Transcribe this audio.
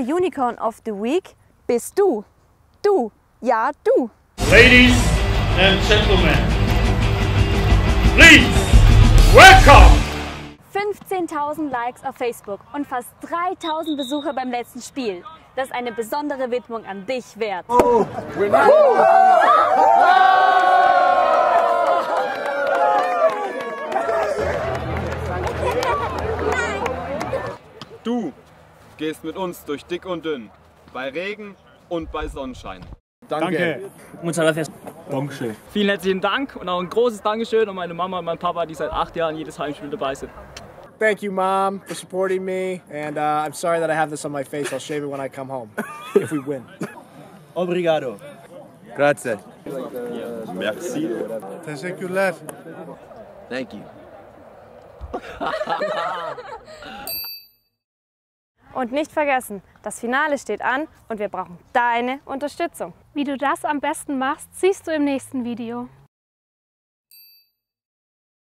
Unicorn of the Week bist du. Du. Ja, du. Ladies and Gentlemen, please welcome 15.000 Likes auf Facebook und fast 3.000 Besucher beim letzten Spiel. Das ist eine besondere Widmung an dich wert. Du gehst mit uns durch dick und dünn, bei Regen und bei Sonnenschein. Danke. Muchas gracias. Dankeschön. Vielen herzlichen Dank und auch ein großes Dankeschön an meine Mama und meinen Papa, die seit acht Jahren jedes Heimspiel dabei sind. Thank you, Mom, for supporting me. And uh, I'm sorry that I have this on my face. I'll shave it when I come home, if we win. Obrigado. Grazie. Merci. Teşekkürler. Thank you. Und nicht vergessen, das Finale steht an und wir brauchen deine Unterstützung. Wie du das am besten machst, siehst du im nächsten Video.